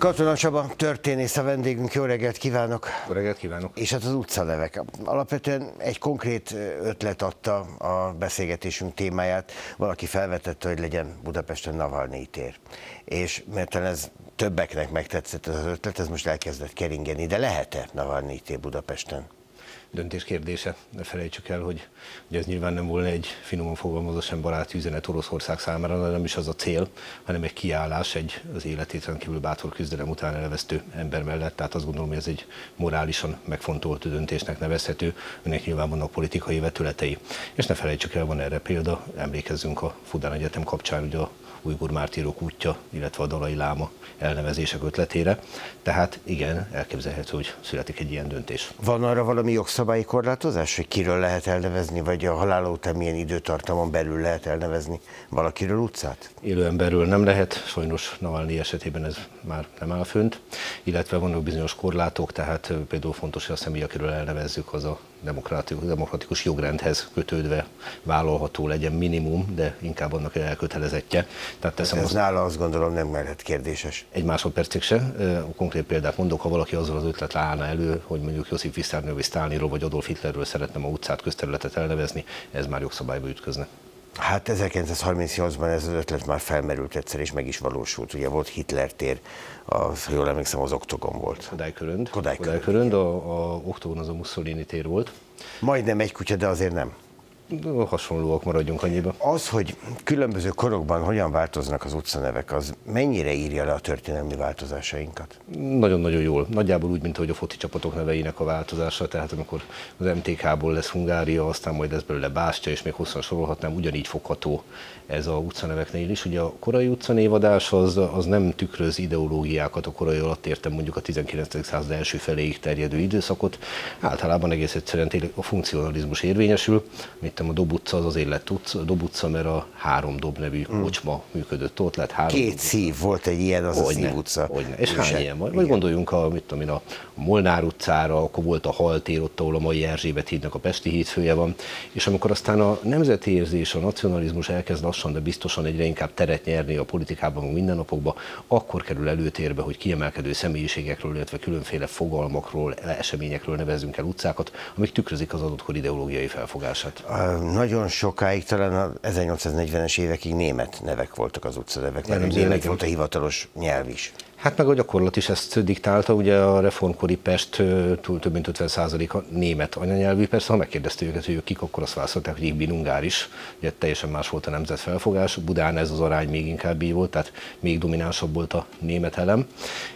Katona Csaba, történész a vendégünk, jó reggelt kívánok! Jó reggelt kívánok! És hát az utcanevek. Alapvetően egy konkrét ötlet adta a beszélgetésünk témáját. Valaki felvetette, hogy legyen Budapesten Navalnyi tér. És mert ez többeknek megtetszett ez az ötlet, ez most elkezdett keringeni, de lehet-e Navalnyi tér Budapesten? Döntés kérdése. Ne felejtsük el, hogy, hogy ez nyilván nem volna egy finoman fogalmazva sem baráti üzenet Oroszország számára, de nem is az a cél, hanem egy kiállás egy az életét rendkívül bátor küzdelem után elvesztő ember mellett. Tehát azt gondolom, hogy ez egy morálisan megfontolt döntésnek nevezhető. Önnek nyilván vannak politikai vetületei. És ne felejtsük el, van erre példa, emlékezzünk a Fudán Egyetem kapcsán, ugye a ujgur mártírok útja, illetve a Dalai Láma elnevezések ötletére. Tehát igen, elképzelhető, hogy születik egy ilyen döntés. Van arra valami jogszabályi korlátozás, hogy kiről lehet elnevezni, vagy a halála után milyen időtartamon belül lehet elnevezni valakiről utcát? Élő emberről nem lehet, sajnos Navalnyi esetében ez már nem áll fönt, illetve vannak bizonyos korlátok, tehát például fontos, hogy a személy, akiről elnevezzük, az a demokratikus, jogrendhez kötődve vállalható legyen minimum, de inkább annak elkötelezettje. Tehát teszem ez azt, nála azt gondolom nem lehet kérdéses. Egy másodpercig se. Konkrét példát mondok, ha valaki azzal az ötlet állna elő, hogy mondjuk Josip Vissarionovi Sztálniról vagy Adolf Hitlerről szeretne a utcát, közterületet elnevezni, ez már jogszabályba ütközne. Hát 1938-ban ez az ötlet már felmerült egyszer, és meg is valósult. Ugye volt Hitler tér, az, jól emlékszem, az Oktogon volt. Kodály-Körönd. Kodály-Körönd, a, a Oktogon az a Mussolini tér volt. Majdnem egy kutya, de azért nem hasonlóak maradjunk annyiba. Az, hogy különböző korokban hogyan változnak az utcanevek, az mennyire írja le a történelmi változásainkat? Nagyon-nagyon jól. Nagyjából úgy, mint ahogy a foci csapatok neveinek a változása, tehát amikor az MTK-ból lesz Hungária, aztán majd lesz belőle Bástya, és még hosszan sorolhatnám, ugyanígy fogható ez a utcaneveknél is. Ugye a korai utcanévadás az, az nem tükröz ideológiákat, a korai alatt értem mondjuk a 19. század első feléig terjedő időszakot. Általában egész egyszerűen a funkcionalizmus érvényesül, mint a Dob utca az azért lett utca, Dob utca, mert a három Dob nevű mm. kocsma működött ott, lett három Két szív volt egy ilyen, az hogyne, a szív utca. Hogyne. És hány ilyen van? Vagy gondoljunk a, mit tudom én, a Molnár utcára, akkor volt a Haltér, ott, ahol a mai Erzsébet hídnak a Pesti hídfője van, és amikor aztán a nemzeti érzés, a nacionalizmus elkezd lassan, de biztosan egyre inkább teret nyerni a politikában, a mindennapokban, akkor kerül előtérbe, hogy kiemelkedő személyiségekről, illetve különféle fogalmakról, eseményekről nevezünk el utcákat, amik tükrözik az adott kor ideológiai felfogását nagyon sokáig, talán a 1840-es évekig német nevek voltak az utcanevek, mert német volt a hivatalos nyelv is. Hát meg a gyakorlat is ezt diktálta, ugye a reformkori Pest túl több mint 50%-a német anyanyelvű, persze ha megkérdezte őket, hogy ők kik, akkor azt válaszolták, hogy Ungár is, ugye teljesen más volt a nemzet felfogás, Budán ez az arány még inkább így volt, tehát még dominánsabb volt a német elem,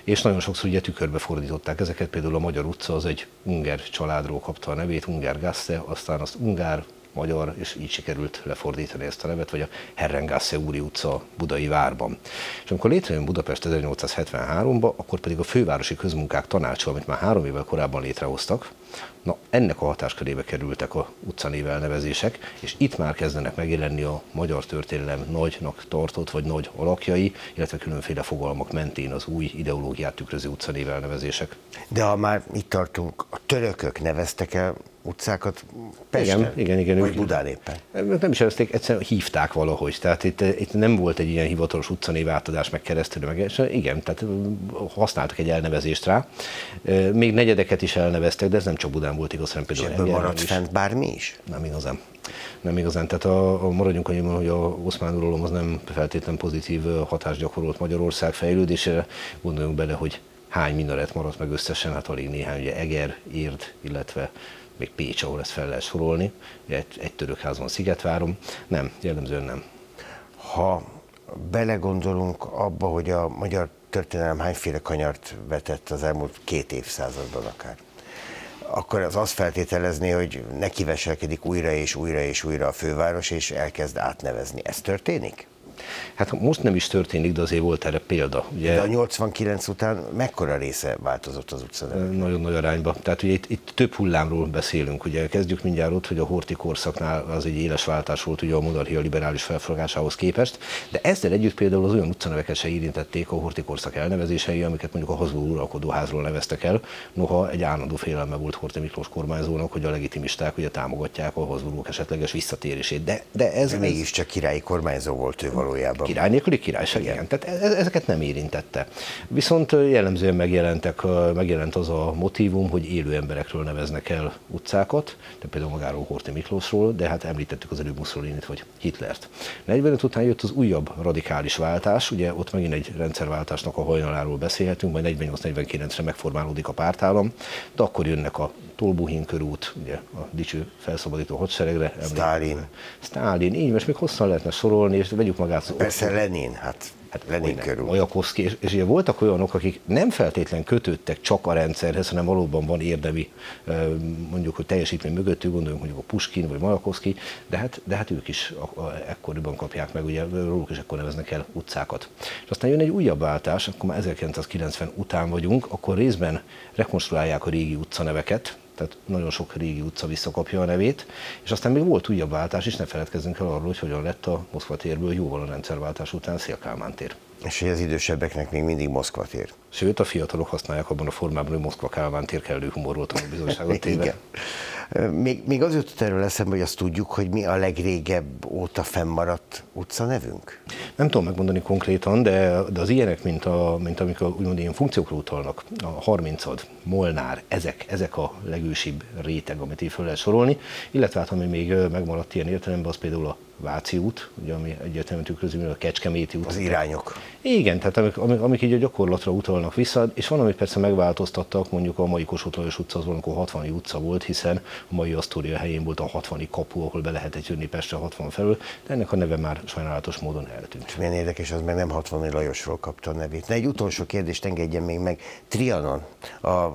és nagyon sokszor ugye tükörbe fordították ezeket, például a Magyar utca az egy Unger családról kapta a nevét, Unger Gasse, aztán azt Ungár magyar, és így sikerült lefordítani ezt a nevet, vagy a Herrengasse úri utca budai várban. És amikor létrejön Budapest 1873-ban, akkor pedig a fővárosi közmunkák tanácsa, amit már három évvel korábban létrehoztak, na ennek a hatáskörébe kerültek a utcanév elnevezések, és itt már kezdenek megjelenni a magyar történelem nagynak tartott, vagy nagy alakjai, illetve különféle fogalmak mentén az új ideológiát tükröző utcanév elnevezések. De ha már itt tartunk, a törökök neveztek el utcákat Pesten, igen, igen, igen, vagy Budán éppen? Nem is elezték, egyszerűen hívták valahogy. Tehát itt, itt nem volt egy ilyen hivatalos utcanév átadás, meg keresztül, meg igen, tehát használtak egy elnevezést rá. Még negyedeket is elneveztek, de ez nem csak Budán volt igaz, hanem például És ebből maradt fent bármi is? Nem igazán. Nem igazán. Tehát a, a maradjunk annyiban, hogy a oszmán uralom az nem feltétlenül pozitív hatást gyakorolt Magyarország fejlődésére. Gondoljunk bele, hogy hány minaret maradt meg összesen, hát alig néhány, ugye Eger, Érd, illetve még Pécs, ahol ezt fel lehet sorolni, egy, egy van Szigetvárom. Nem, jellemzően nem. Ha belegondolunk abba, hogy a magyar történelem hányféle kanyart vetett az elmúlt két évszázadban akár, akkor az azt feltételezné, hogy nekiveselkedik újra és újra és újra a főváros, és elkezd átnevezni. Ez történik? Hát most nem is történik, de azért volt erre példa. Ugye, de a 89 után mekkora része változott az utca? Nagyon nagy arányba. Tehát ugye itt, itt több hullámról beszélünk. Ugye kezdjük mindjárt ott, hogy a Horti korszaknál az egy éles váltás volt ugye a monarchia liberális felfogásához képest, de ezzel együtt például az olyan utcaneveket se érintették a Horti korszak elnevezései, amiket mondjuk a Hazló uralkodóházról neveztek el. Noha egy állandó félelme volt Horti Miklós kormányzónak, hogy a legitimisták ugye támogatják a Habsburgok esetleges visszatérését. De, de ez, de mégiscsak királyi kormányzó volt ő valójában. Király nélküli királyság, igen. igen. Tehát e-, e ezeket nem érintette. Viszont jellemzően megjelentek, megjelent az a motivum, hogy élő emberekről neveznek el utcákat, de például magáról Horthy Miklósról, de hát említettük az előbb Mussolini-t vagy Hitlert. 45 után jött az újabb radikális váltás, ugye ott megint egy rendszerváltásnak a hajnaláról beszélhetünk, majd 48-49-re megformálódik a pártállam, de akkor jönnek a Tolbuhin körút, ugye a dicső felszabadító hadseregre. Stalin. Stalin, így most még hosszan lehetne sorolni, és vegyük magát Persze Lenin, hát Hát Lenin körül. Majakovszki, és, és ugye voltak olyanok, akik nem feltétlen kötődtek csak a rendszerhez, hanem valóban van érdemi, mondjuk, hogy teljesítmény mögöttük, gondoljunk mondjuk a Puskin vagy Majakovszki, de hát, de hát ők is ekkoriban kapják meg, ugye róluk is akkor neveznek el utcákat. És aztán jön egy újabb váltás, akkor már 1990 után vagyunk, akkor részben rekonstruálják a régi utcaneveket, tehát nagyon sok régi utca visszakapja a nevét, és aztán még volt újabb váltás is, ne feledkezzünk el arról, hogy hogyan lett a Moszkva térből jóval a rendszerváltás után Szélkálmán tér. És hogy az idősebbeknek még mindig Moszkva tér. Sőt, a fiatalok használják abban a formában, hogy Moszkva Kálmán tér kellő humorról bizonyságot téve. Még, még az jutott erről eszembe, hogy azt tudjuk, hogy mi a legrégebb óta fennmaradt utcanevünk? Nem tudom megmondani konkrétan, de, de az ilyenek, mint, a, mint amik a, úgymond ilyen funkciókra utalnak, a 30 Molnár, ezek, ezek a legősibb réteg, amit így fel lehet sorolni, illetve hát ami még megmaradt ilyen értelemben, az például a Váci út, ugye, ami egyértelműen tükrözi, a Kecskeméti út. Az irányok. Igen, tehát amik, amik, amik így a gyakorlatra utalnak vissza, és van, amit persze megváltoztattak, mondjuk a mai Kossuth Lajos utca az valamikor 60 utca volt, hiszen a mai Asztória helyén volt a 60 kapu, ahol be lehetett jönni Pestre 60 felül, de ennek a neve már sajnálatos módon eltűnt. És milyen érdekes, az meg nem 60 Lajosról kapta a nevét. Na egy utolsó kérdést engedjen még meg. Trianon, a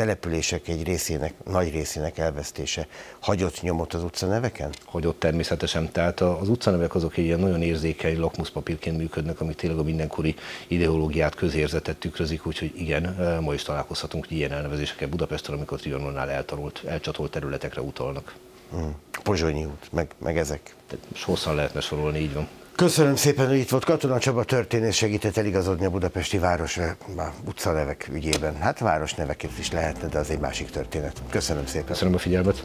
települések egy részének, nagy részének elvesztése hagyott nyomot az utcaneveken? Hagyott természetesen. Tehát az utcanevek azok egy ilyen nagyon érzékeny lakmuszpapírként működnek, amik tényleg a mindenkori ideológiát, közérzetet tükrözik, úgyhogy igen, ma is találkozhatunk ilyen elnevezéseket Budapesten, amikor Trianonnál eltarolt, elcsatolt területekre utalnak. Hmm. Pozsonyi út, meg, meg ezek. Tehát hosszan lehetne sorolni, így van. Köszönöm szépen, hogy itt volt Katona Csaba történész, segített eligazodni a budapesti város utcanevek ügyében. Hát városneveket is lehetne, de az egy másik történet. Köszönöm szépen. Köszönöm a figyelmet.